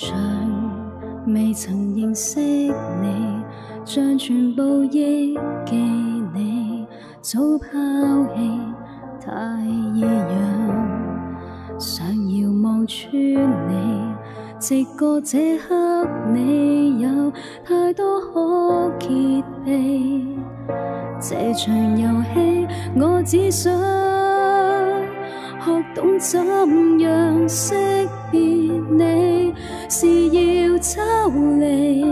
像未曾認識你，將全部憶記你，早拋棄太異樣，想要望穿你，直覺這刻你。有太多可揭秘，這場遊戲我只想學懂怎樣識別你，是要抽離，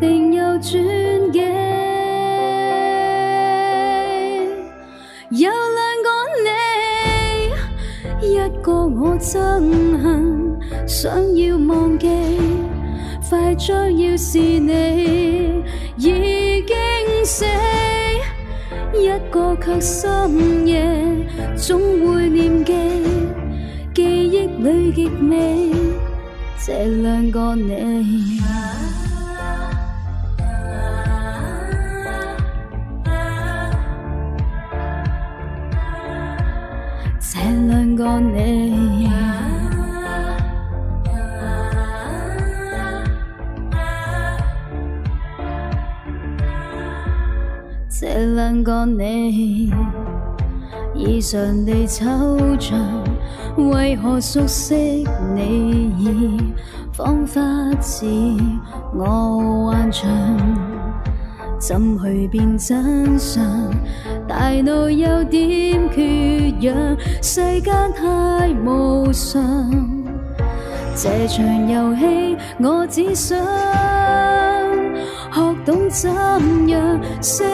定有轉機。有兩個你，一個我憎恨，想要忘記，快将要是你已經死。一個卻深夜總會念記，記憶裏極美，這兩個你。這兩個你，這兩個你，異常地抽象，為何熟悉你已彷彿似我幻象？怎去辨真相？大腦有點缺氧，世間太無常。這場遊戲我只想學懂怎樣識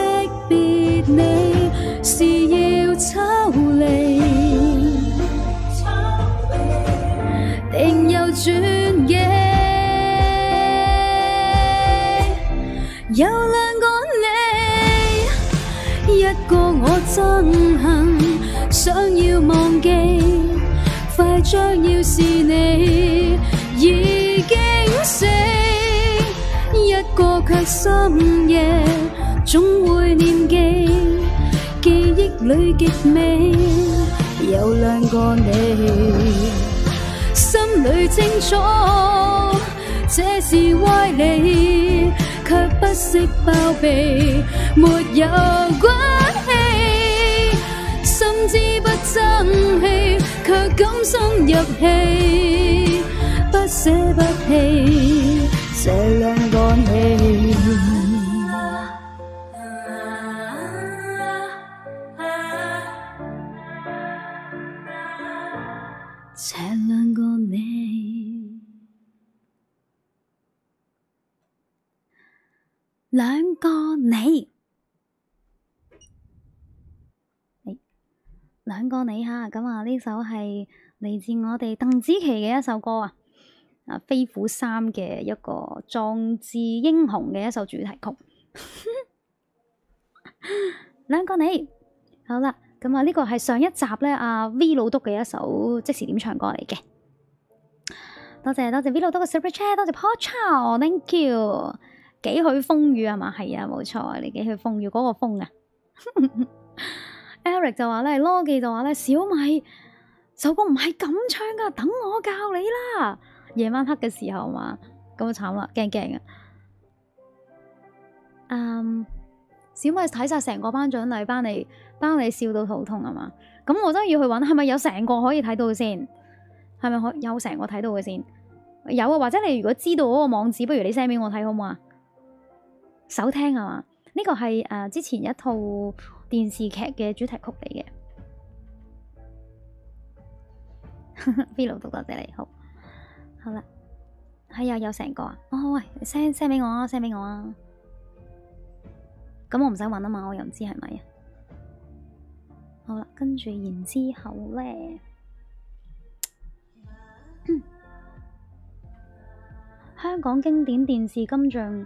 別你，是要抽離，憎恨，想要忘记，快将要是你已经死，一个却深夜总会念记，记忆里极美，有两个你，心里清楚这是歪理。却不惜包庇，没有關生气却甘心入戏不舍不弃这两个你这两个你两个你。兩個你哈，咁啊呢首係嚟自我哋鄧紫棋嘅一首歌啊，啊飛虎三嘅一個壯志英雄嘅一首主題曲。兩個你，好啦，咁啊呢個係上一集咧阿 V 老督嘅一首即時點唱歌嚟嘅。多謝多謝 V 老督嘅 Super Chat，多謝 Paul Chow，Thank you。幾許風雨係嘛？係啊，冇錯，你幾許風雨嗰、那個風啊？Eric 就話咧，羅記就話咧，小米首歌唔係咁唱噶，等我教你啦。夜晚黑嘅時候嘛，咁啊慘啦，驚驚啊！嗯，小米睇晒成個頒獎禮，班你班你笑到肚痛啊嘛？咁我真要去揾，係咪有成個可以睇到先？係咪可有成個睇到嘅先？有啊，或者你如果知道嗰個網址，不如你 send 俾我睇好唔好啊？首聽係嘛？呢個係誒之前一套電視劇嘅主題曲嚟嘅。V 老都多謝你，好，好啦，係啊，有成個啊，哦喂，send send 俾我啊，send 俾我啊。咁我唔使揾啊嘛，我又唔知係咪啊。好啦，跟住然之後咧，香港經典電視金像。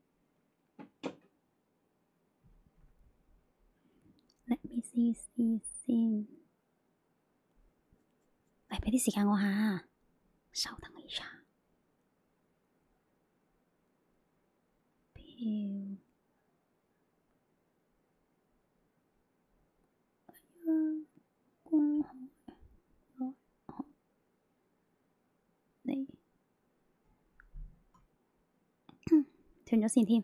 Let me see see 先。誒，畀啲時間我下，稍等一下。飄。哎呀，光海你。斷咗線添，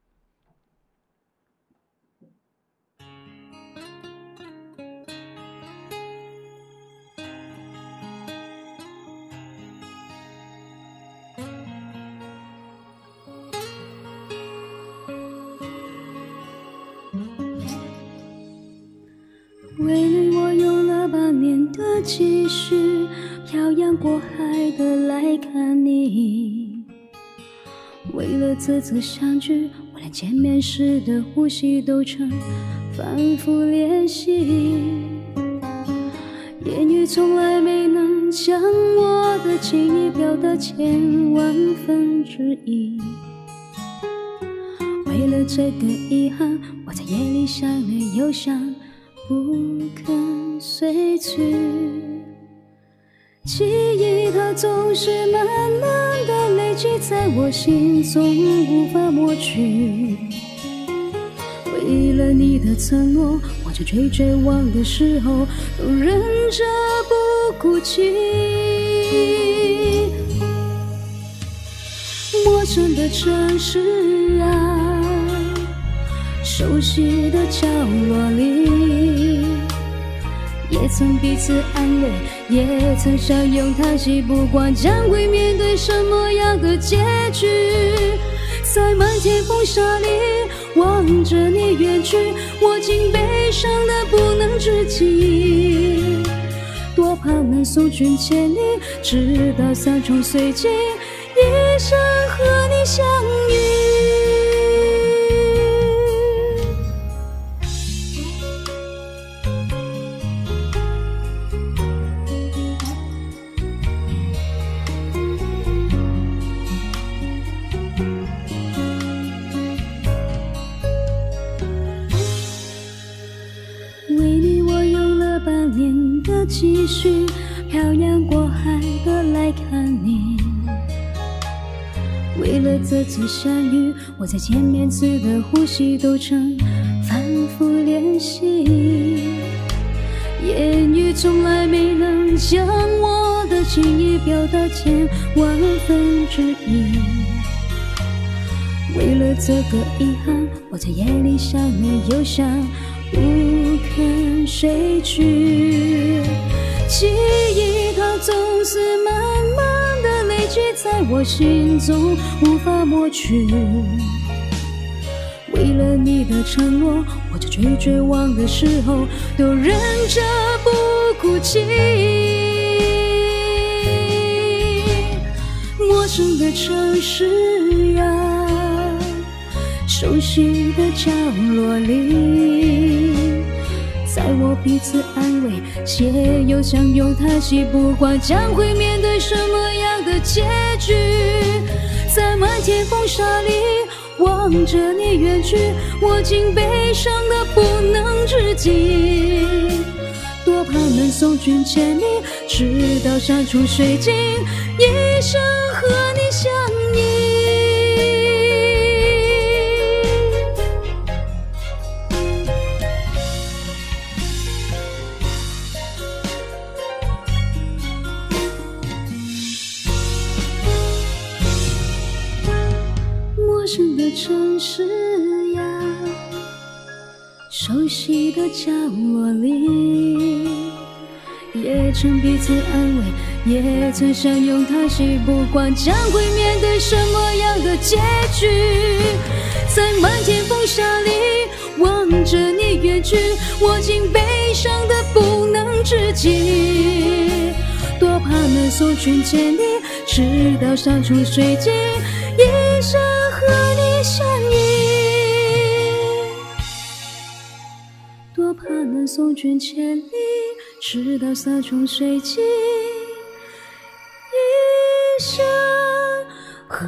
多年的积蓄，漂洋过海的来看你。为了这次相聚，我连见面时的呼吸都曾反复练习。言语从来没能将我的情意表达千万分之一。为了这个遗憾，我在夜里想了又想。不肯睡去，记忆它总是慢慢的累积在我心中，无法抹去。为了你的承诺，我在最绝望的时候都忍着不哭泣。陌生的城市啊。熟悉的角落里，曾彼此安慰，也曾相拥叹息。不管将会面对什么样的结局，在漫天风沙里望着你远去，我竟悲伤得不能自己。多盼能送君千里，直到山窮水尽，一生為了這次相遇，我在見面時的呼吸都曾反复练习。言语从来没能将我的情意表达千万分之一。为了这个遗憾，我在夜里想你又想，不肯睡去。记忆它总是慢慢的累積在我心中，无法抹去。为了你的承诺，我在最绝望的时候都忍着不哭泣。陌生的城市啊，熟悉的角落里。在我彼此安慰，写邮箱用叹息，不管将会面对什么的结局，在漫天风沙里望着你远去，我竟悲伤的不能自己。多盼能送君千里，直到山穷水尽，一生和你城市呀，熟悉的角落里，也曾彼此安慰，也曾相拥叹息，不管将会面对什么样的结局，在漫天风沙里望着你远去，我竟悲伤的不能自己。多怕能送君千里，直到山穷水尽，一生送君千里，直到山穷水尽，一生何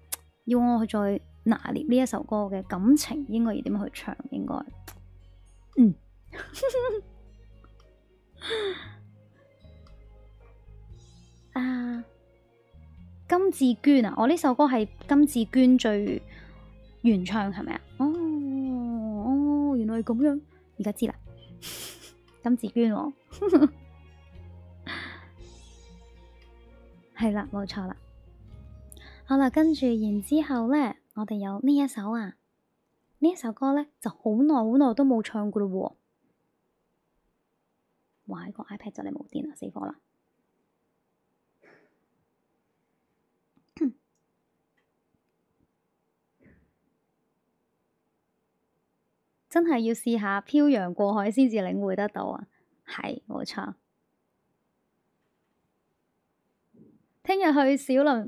要我去再拿捏呢一首歌嘅感情應該要點樣去唱，應該嗯。啊，金志娟啊，我呢首歌係金志娟最原唱係咪啊？哦哦，原來係咁樣，而家知啦，金志娟喎，係啦，冇錯啦。好啦，跟住然之後咧，我哋有呢一首啊，呢一首歌咧就好耐好耐都冇唱過咯喎。哇！個 iPad 就嚟冇電啦，死火啦！真係要試下漂洋過海先至領會得到啊！係冇錯。聽日去小林，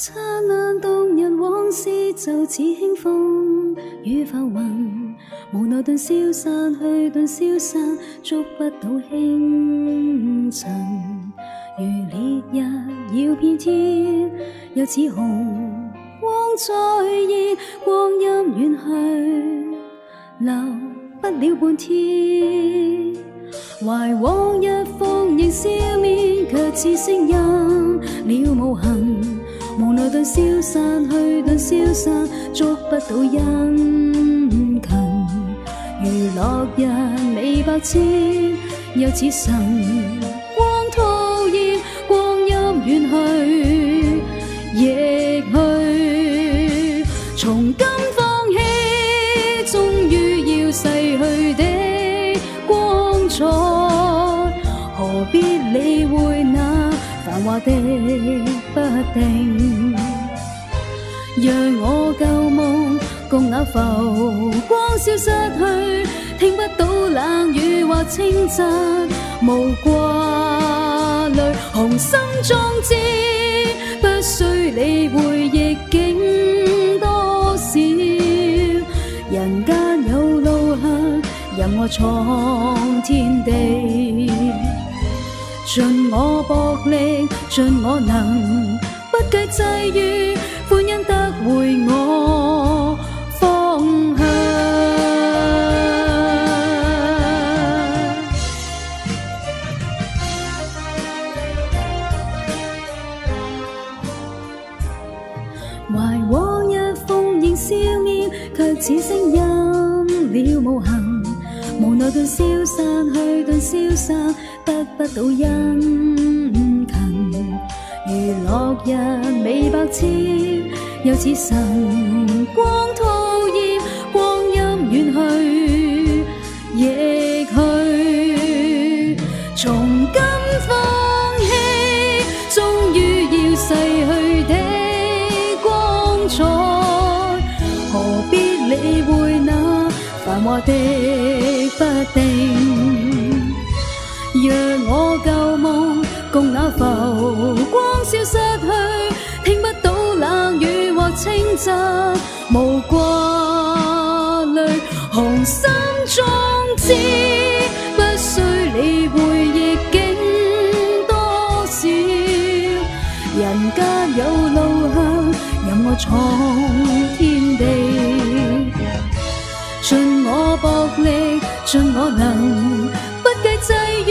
剎那動人往事就似輕風與浮雲，無奈顿消散去，顿消散，捉不到輕塵。如烈日耀遍天，又似紅光再現，光陰遠去，留不了半天。懷往日復仍笑面，卻似聲音了無痕。無奈頓消散去，頓消散，捉不到殷勤。如落日未百千，又似晨光吐現，光陰遠去，亦去。從今放棄，終於要逝去的光彩，何必理會那繁華的不定？讓我舊夢共那浮光消失去，聽不到冷雨或稱讚，無掛慮，雄心壯志，不需理会逆境多少。人間有路向，任我闯天地，盡我薄力，盡我能，不計際遇，歡欣得回我方向。懷往日豐盈笑面，卻似聲音了無痕。無奈頓消散去，頓消散，得不到因。落日未百千，又似晨光吐現，光阴远去，亦去。从今放弃，终于要逝去的光彩，何必理会那繁华的不定？讓我旧梦共那浮雨或稱讚，無掛慮，雄心壯志，不需理會逆境多少。人家有路向，任我闯天地。盡我薄力，盡我能，不計際遇，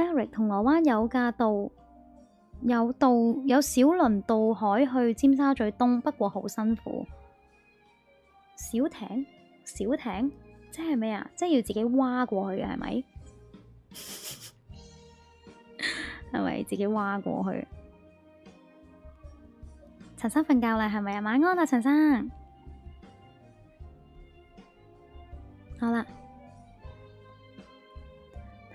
Eric，銅鑼灣有架渡，有渡有小輪渡海去尖沙咀東，不過好辛苦。小艇，小艇，即係咩啊？即係要自己划過去嘅係咪？係咪自己划過去？陳生瞓覺啦，係咪啊？晚安啦，陳生。好啦，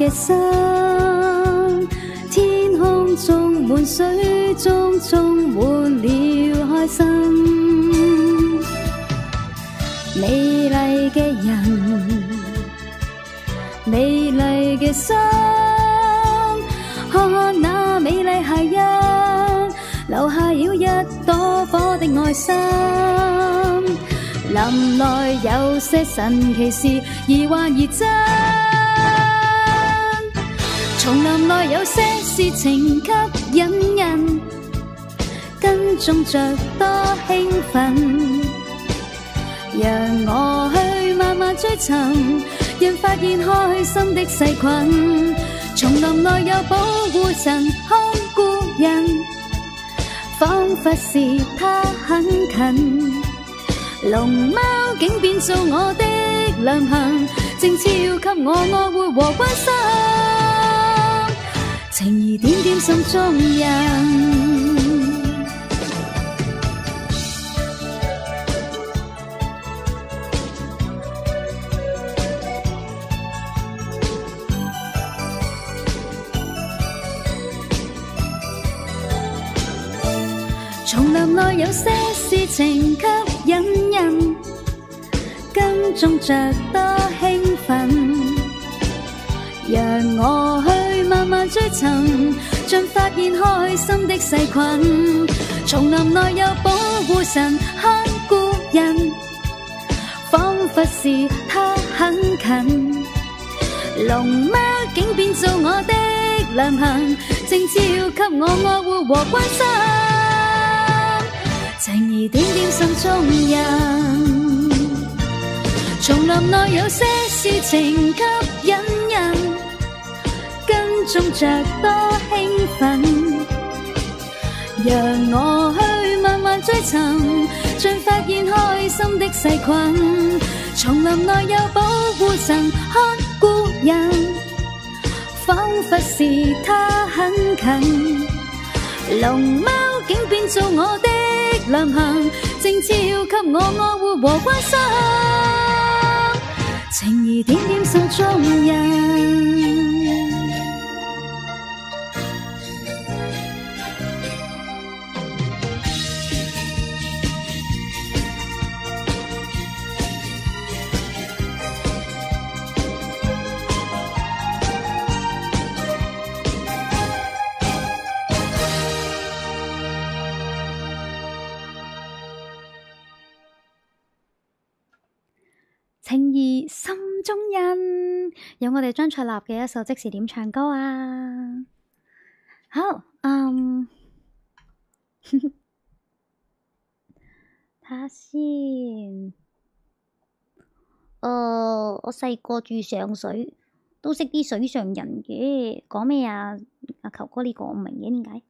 嘅心，天空中滿水中充滿了開心。美麗嘅人，美麗嘅心，看看那美麗鞋印，留下了一朵火的愛心。林內有些神奇事，疑幻而真。內有些事情吸引人，跟蹤着多興奮。讓我去慢慢追尋，人發現開心的細菌。叢林內有保護神看顧人，彷彿是他很近。龍貓竟變做我的良朋，靜悄給我愛護和關心，情意點點心中人。叢林內有些事情吸引人，跟蹤着多興奮。讓我追尋，盡發現開心的細菌。丛林內有保護神看顧人，彷彿是他很近。龍貓竟變做我的良朋，靜悄給我愛護和關心。情誼點點心中人，丛林內有些事情吸引人，跟蹤着多興奮。讓我去慢慢追尋，盡發現開心的細菌。丛林內有保護神看顧人，彷彿是他很近。龍貓竟變做我的良朋，靜悄給我愛護和關心，情誼點點心中人。有我哋張卓立嘅一首即時點唱歌啊！好，嗯，睇下先。誒、呃，我細個住上水，都識啲水上人嘅。講咩啊？阿球哥呢個我唔明嘅，點解？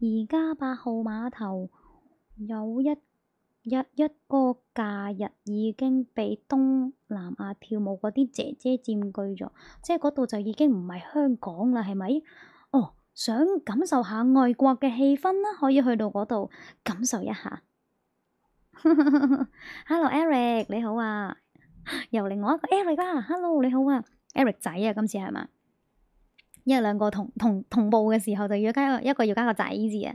而家八號碼頭有一一一個假日已經被東南亞跳舞嗰啲姐姐佔據咗，即係嗰度就已經唔係香港啦，係咪？哦，想感受下外國嘅氣氛啦，可以去到嗰度感受一下。Hello Eric，你好啊！又另外一個 Eric 啦，Hello 你好啊，Eric 仔啊，今次係嘛？因為兩個同同同步嘅時候就要加一個，一個要加個仔字啊。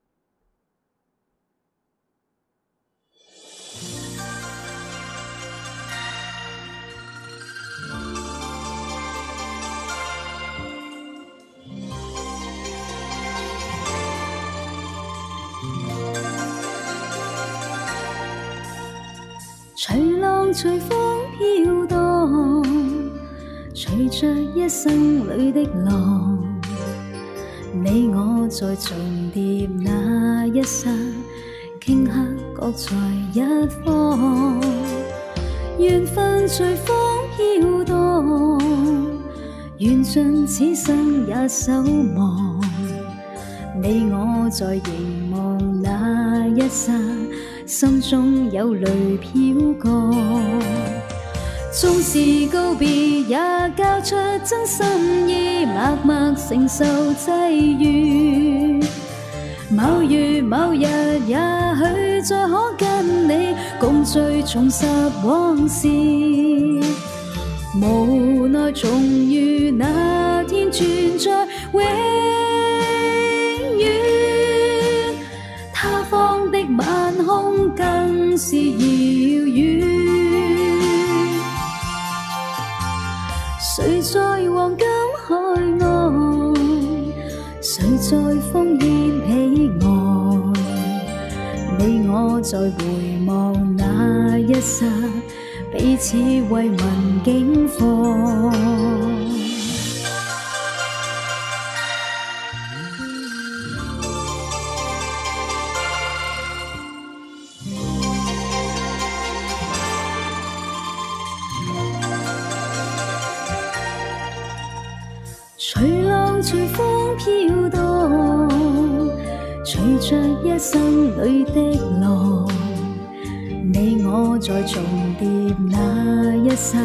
咯。隨浪隨風飄蕩，隨着一生裏的浪，你我在重疊那一刹，顷刻各在一方，緣分隨風飄蕩，緣盡此生也守望，你我在凝望那一刹。心中有淚飄過，縱是告別，也交出真心意，默默承受際遇。某月某日，也許再可跟你共聚重拾往事，無奈重遇。那天存在的晚空更是遙遠。誰在黃金海岸？誰在烽烟彼岸？你我在回望那一刹，彼此慰問境况。隨浪隨風飄蕩，隨着一生裏的浪，你我在重疊那一刹，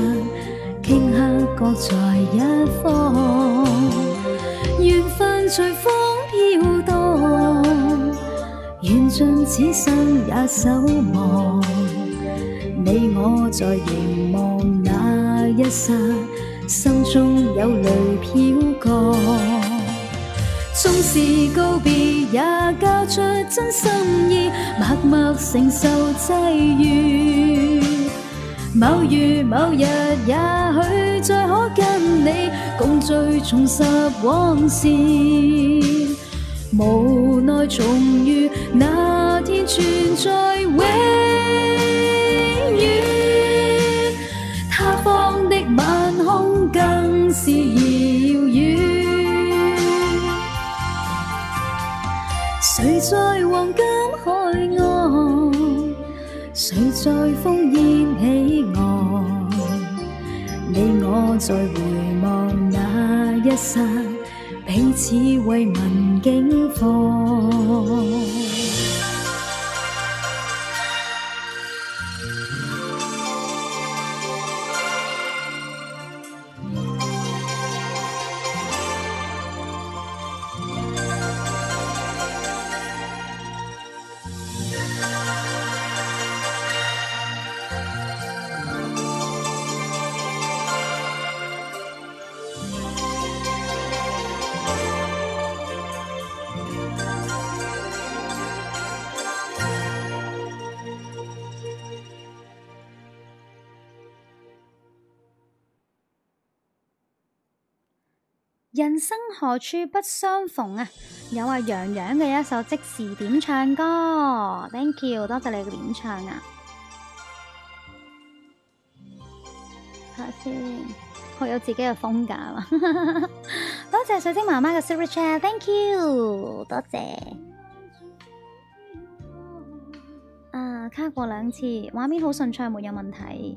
顷刻各在一方，緣分隨風飄蕩，緣盡此生也守望，你我在凝望那一刹。心中有淚飄過，纵是告别，也交出真心意，默默承受际遇。某月某日，也许再可跟你共聚重拾往事，无奈重遇那天存在永远。他方的晚空更是遥誰在黄金海岸？谁在烽烟起岸？你我在回望那一刹，彼此慰问境況。人生何處不相逢啊！有阿洋洋嘅一首即時點唱歌，thank you，多謝你嘅點唱啊！下先，好有自己嘅風格啊。多謝水晶媽媽嘅 super chat，thank you，多謝。啊，卡過兩次，畫面好順暢，沒有問題。